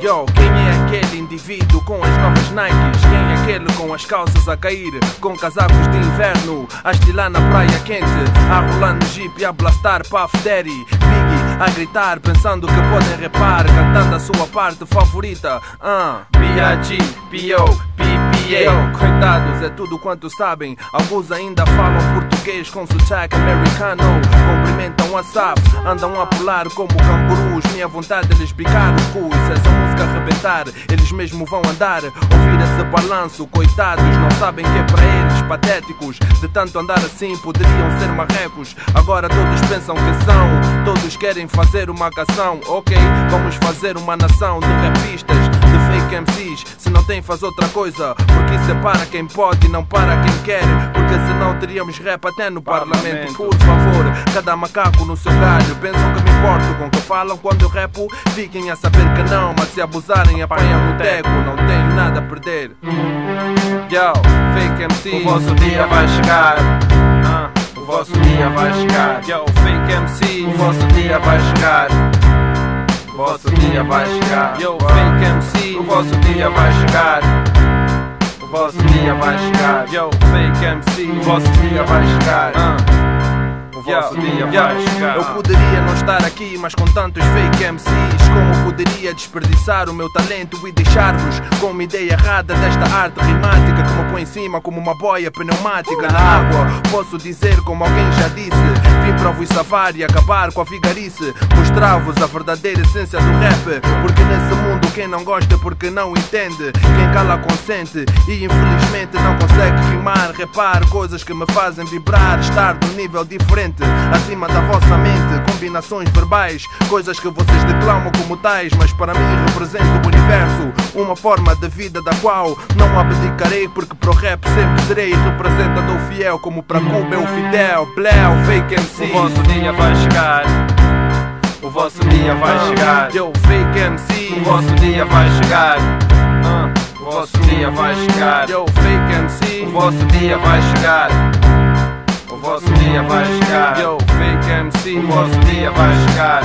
Yo, quem é aquele indivíduo com as novas Nikes? Quem é aquele com as calças a cair? Com casacos de inverno, a estilar na praia quente, a rolar no jeep e a blastar Puff Daddy, Biggie, a gritar pensando que podem repar, cantando a sua parte favorita. Uh, B.I.G., P.O., PPA. Coitados, é tudo quanto sabem. Alguns ainda falam português com sotaque americano. Cumprimentam WhatsApp, andam a pular como cangurus. Minha vontade é lhes bicar os cus. Essa música arrebentar, eles mesmo vão andar. Ouvir esse balanço, coitados, não sabem que é para eles, patéticos. De tanto andar assim, poderiam ser marrecos. Agora todos pensam que são, todos querem fazer uma canção. Ok, vamos fazer uma nação de rapistas, de fake MCs. Se não tem, faz outra coisa. Porque isso é para quem pode e não para quem quer. Porque senão teríamos rap até no parlamento. Por favor, cada macaco no seu galho. Pensam que me importo com o que falam quando eu rapo. Fiquem a saber que não, mas se abusarem, apanham no teco. Não tenho nada a perder. Yo, fake MC. O vosso dia vai chegar. O vosso dia vai chegar. Yo, fake MC. O vosso dia vai chegar. O vosso dia vai chegar. Yo, fake MC. O vosso dia vai chegar. O vosso dia vai chegar. Yo, fake MC. O vosso dia vai chegar. O vosso dia vai chegar. Eu poderia não estar aqui, mas com tantos fake MCs, como poderia desperdiçar o meu talento e deixar-vos com uma ideia errada desta arte rimática que põe em cima como uma boia pneumática na água? Posso dizer, como alguém já disse, vim para vos salvar e acabar com a vigarice, mostrar-vos a verdadeira essência do rap, porque nesse mundo quem não gosta é porque não entende, quem cala consente e infelizmente não consegue rimar, repar coisas que me fazem vibrar, estar de um nível diferente, acima da vossa mente, combinações verbais, coisas que vocês declamam como tais, mas para mim representam o universo, uma forma de vida da qual não abdicarei, porque pro rap sempre serei representador fiel, como para Cuba é o Fidel, Bléu, Fake MC. O vosso dia vai chegar. O vosso dia vai chegar. Yo, Fake MC. O vosso dia vai chegar. Ah, O vosso dia vai chegar. Yo, Fake MC. O vosso dia vai chegar. O vosso dia vai chegar. Yo, Fake MC. O vosso dia vai chegar.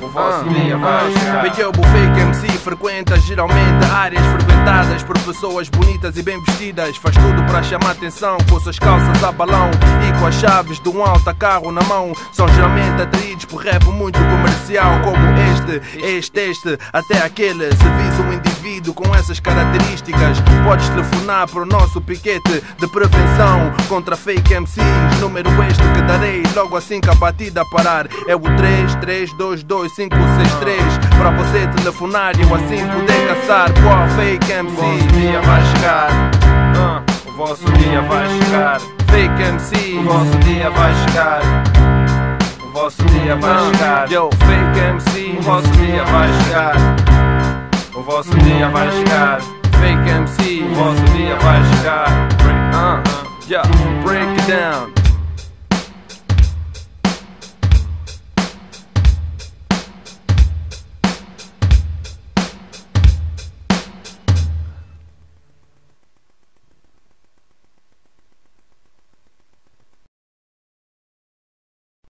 O vosso dia vai chegar. Bem, eu, o fake MC frequenta geralmente áreas frequentadas por pessoas bonitas e bem vestidas. Faz tudo para chamar atenção com suas calças a balão e com as chaves de um alta carro na mão. São geralmente atraídos por rap muito comercial, como este, este, este, até aquele. Se vis um indivíduo com essas características, podes telefonar para o nosso piquete de prevenção contra fake MCs. Número este que darei logo assim que a batida parar. É o 3322563 para você telefonar e eu assim poder caçar qual fake O vosso MC. dia vai chegar. Ah, O vosso dia vai chegar. Fake MC. O vosso dia vai chegar. O vosso dia vai chegar. Yo, fake MC. O vosso dia vai chegar. O vosso dia vai chegar. Fake MC. Dia vai chegar. Uh, yeah, break it down.